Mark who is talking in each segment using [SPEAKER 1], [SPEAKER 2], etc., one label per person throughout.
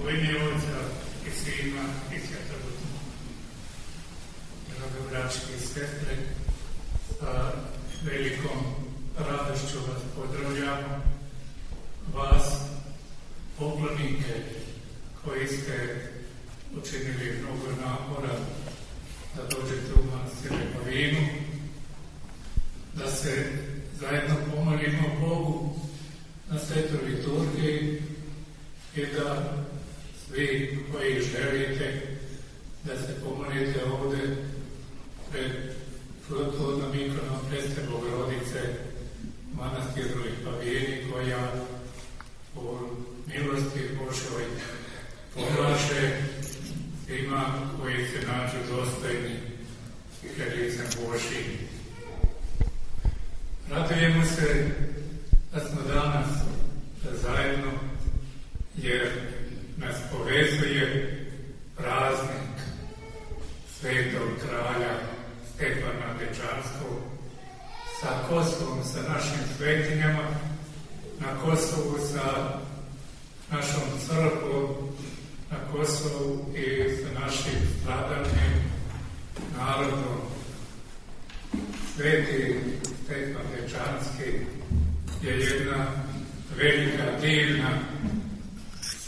[SPEAKER 1] Otca i Sina i Svetog Duha. Drago braći i sestre, sa velikom radošću vas pozdravljamo, vas, poklonike koji ste učinili mnogo napora da dođete u manastir Lepavinu, da se zajedno pomolimo Bogu na svetoj liturgiji i da svi koji želite da se pomolite ovdje pred plodnom ikonom Preste Bogorodice manastiru Pavijeni koja u milosti Božoj pomaže svima koji se nađu dostojni i licem Božji. Radujemo se da smo danas zajedno jer povezuje praznik svetog kralja Stefana Dečarskog sa Kosovom, sa našim svetinjama, na Kosovu sa našom crkvom, na Kosovu i sa našim stradanim narodom. Sveti Stefan Dečanski je jedna velika, divna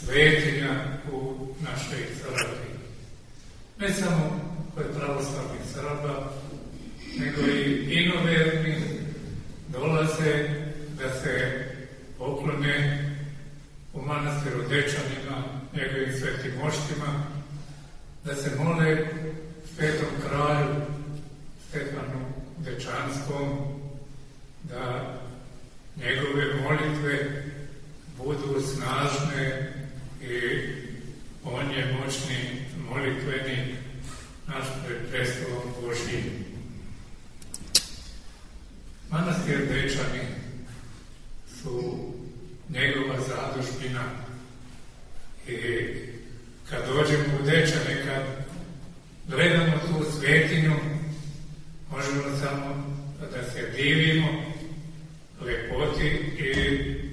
[SPEAKER 1] svetinja u našoj crkvi. Ne samo kod pravoslavnih Srba, nego i inoverni dolaze da se poklone u manastiru Dečanima, njegovim svetim moštima, da se mole svetom kralju Stefanu Dečanskom da njegove molitve budu snažne moćni molitveni naš pred prestolom Božjim. Manastir Dečani su njegova zadužbina i kad dođemo u Dečane, kad gledamo tu svetinju, možemo samo da se divimo lepoti i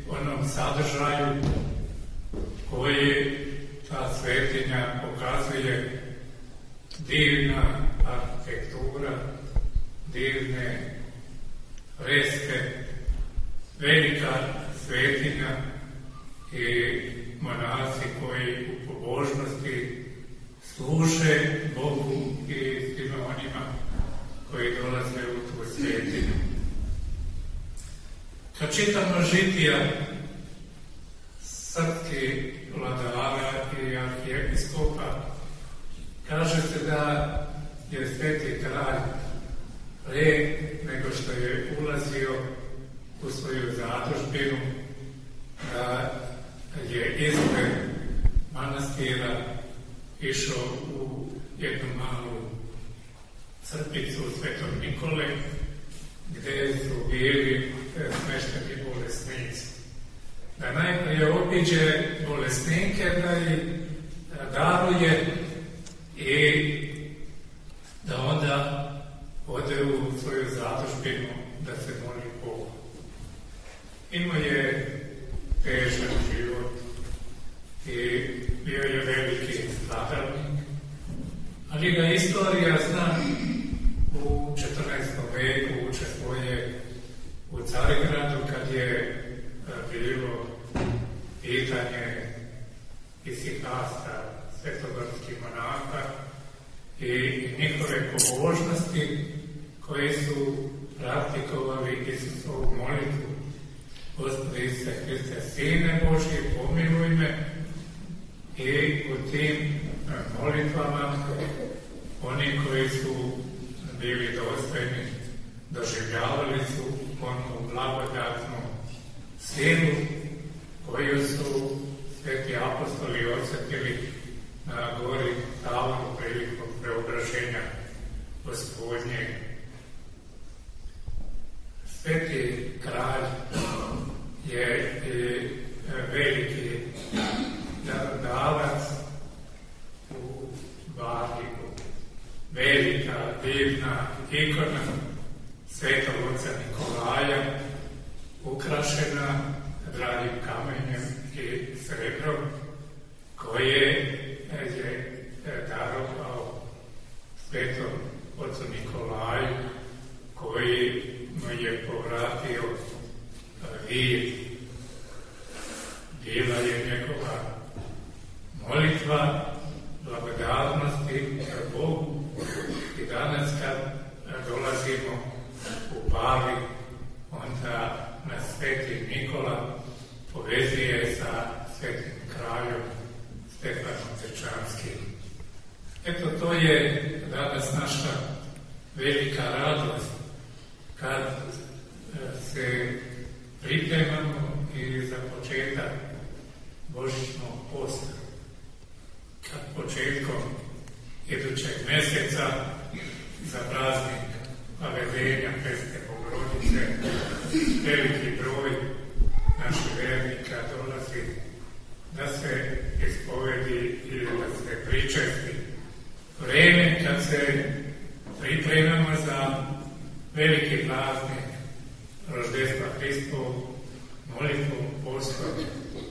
[SPEAKER 1] onom sadržaju koji ta svetinja pokazuje divna arhitektura, divne freske, velika svetinja i monasi koji u pobožnosti služe Bogu i svima onima koji dolaze u tu svetinju. Kad čitamo žitija srpski vladara i arhijepiskopa, kaže se da je sveti kralj pre nego što je ulazio u svoju zadužbinu, da je izgled manastira išao u jednu malu crpicu Svetog Nikole, gdje su bili smešteni bolesnici. Da najprije obiđe bolesnike, da ih daruje i da onda ode u svoju zadužbinu da se moli Bogu. Imao je svetogorskih monaka i njihove pobožnosti koje su praktikovali Isusovu molitvu. Gospodi se Hriste, Sine Božje, pomiluj me i u tim molitvama oni koji su bili dostojni doživljavali su onu blagodatnu silu koju su sveti apostoli osjetili na gori Tavonu prilikom preobraženja gospodnje. Sveti kralj je veliki davac u Vatiku. Velika, divna ikona svetog oca Nikolaja, ukrašena dragim kamenjem i srebrom, koje je darovao svetom ocu Nikolaju koji mu je povratio vir. Bila je njegova molitva blagodarnosti Bogu i danas kad dolazimo u Bali, onda nas sveti Nikola povezuje sa svetim kraljom Stefanom Zečanskim. Eto, to je danas naša velika radost kad e, se pripremamo i za početak Božićnog posta. Kad početkom idućeg mjeseca za praznik Pavedenja, Peste Bogorodice, veliki broj naših vernika dolazi da se ispovedi ili da se pričesti. Vreme kad se pripremamo za veliki praznik roždestva Hristovog, molitvom, postom,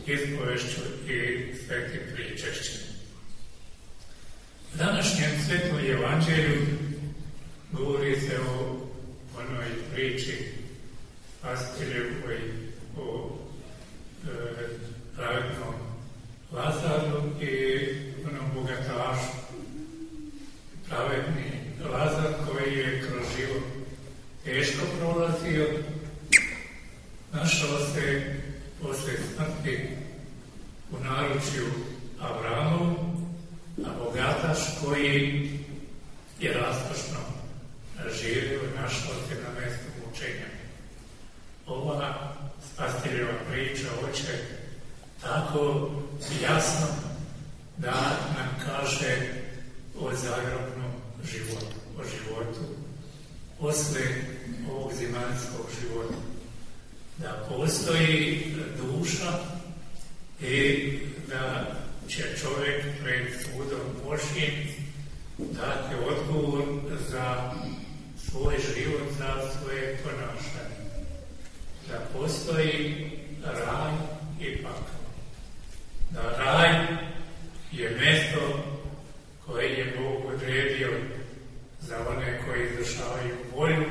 [SPEAKER 1] ispovešću i svetim pričešćem. U današnjem svetom evanđelju govori se o onoj priči Pastiljevoj o e, pravednom Lazaru i onom bogatašu. Pravedni Lazar koji je kroz život teško prolazio, našao se posle smrti u naručju Avramovu, a bogataš koji je rastošno živio i našao se na mjestu mučenja. Ova spastirjeva priča hoće tako jasno da nam kaže o zagrobnom životu, o životu posle ovog zimanskog života. Da postoji duša i da će čovjek pred sudom Božjim dati odgovor za svoj život, za svoje ponašanje. Da postoji raj i pakao. Da raj je mjesto koje je Bog odredio za one koji izvršavaju volju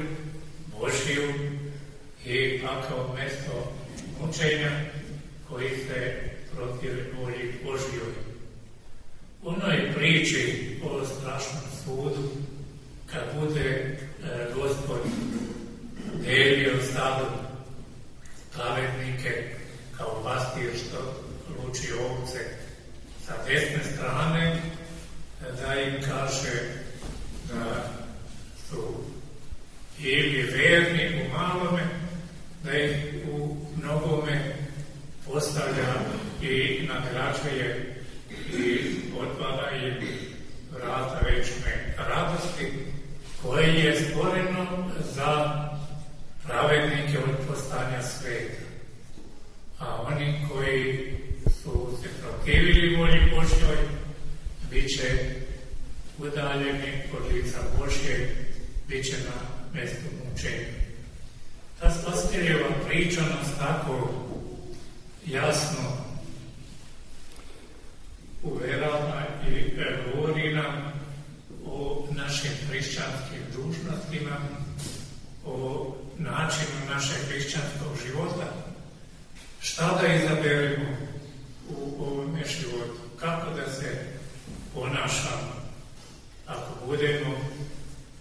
[SPEAKER 1] Božiju i pakao mjesto mučenja koji se protive volji Božjoj. U onoj priči o strašnom sudu, kad bude e, gospod delio stado pravednike kao pastir što luči ovce sa desne strane, da im kaže da su ili verni u malome, da ih u mnogome postavlja i nagrađuje i otvara im vrata večne radosti koje je stvoreno za pravednike od postanja sveta. A oni koji su se protivili volji Božjoj, bit će udaljeni od lica Božje, bit će na mjestu mučenja. Ta spastirjeva priča nas tako jasno uverava i govori nam o našim hrišćanskim dužnostima, o načinu našeg hrišćanskog života. Šta da izaberemo u ovome životu? Kako da se ponašamo ako budemo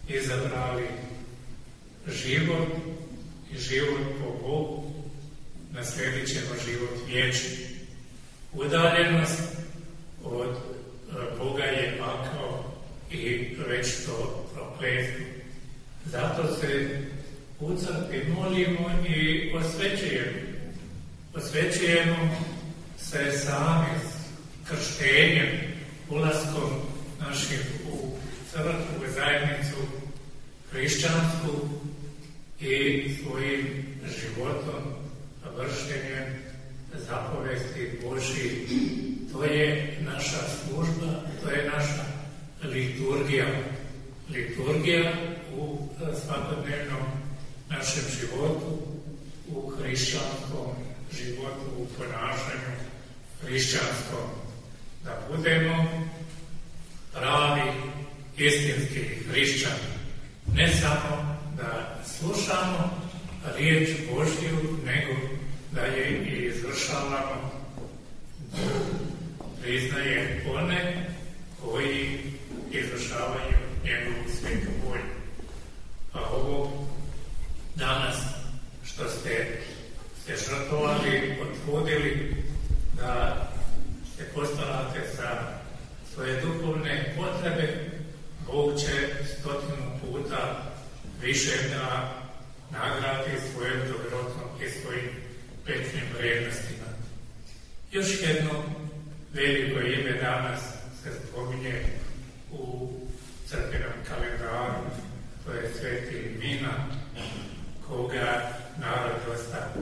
[SPEAKER 1] izabrali život i život po Bogu, naslijedit ćemo život vječni. Udaljenost od e, Boga je pakao i već to prokletno. Zato se u crkvi molimo i osvećujemo. Osvećujemo se sami krštenjem, ulaskom našim u crkvu, u zajednicu hrišćansku i svojim životom, vršenjem zapovesti Boži. To je naša služba, to je naša liturgija. Liturgija u svakodnevnom našem životu, u hrišćanskom životu, u ponašanju hrišćanskom. Da budemo pravi istinski hrišćani. Ne samo da slušamo riječ Božju, nego da je i izvršavamo. Priznaje one koji izvršavaju njegovu svetu volju. A ovo danas što ste se žrtovali, potrudili da se postarate za svoje duhovne potrebe, Bog će stotinu puta više da nagradi svojom dobrotom i svojim petnim vrijednostima. Još jedno veliko ime danas se spominje u crkvenom kalendaru, to je sveti Mina, koga narod dosta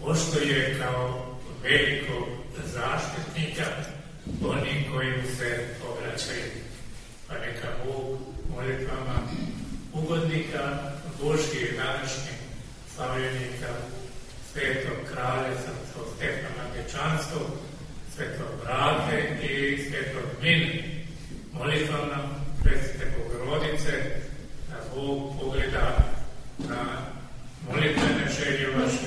[SPEAKER 1] poštuje kao velikog zaštitnika oni koji mu se obraćaju. Pa neka Bog molitvama ugodnika Božje današnjeg slavljenika svetog kralja srpskog Stefana Dječanskog, svetog Brate i svetog Min. Molitvama Presvete Bogorodice da Bog pogleda na molitvene želje vaše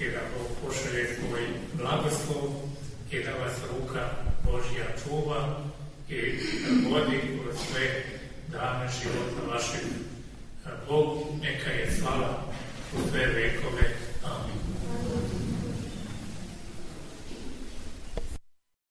[SPEAKER 1] i da Bog pošalje svoj blagoslov i da vas ruka Božja čuva i da vodi kroz sve dane života vašeg.